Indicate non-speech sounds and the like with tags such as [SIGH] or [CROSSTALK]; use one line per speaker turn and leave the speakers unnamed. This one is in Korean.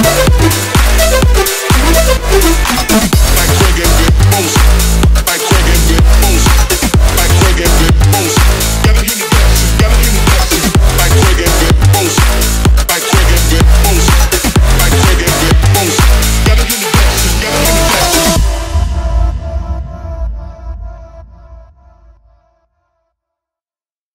Thank [LAUGHS] you.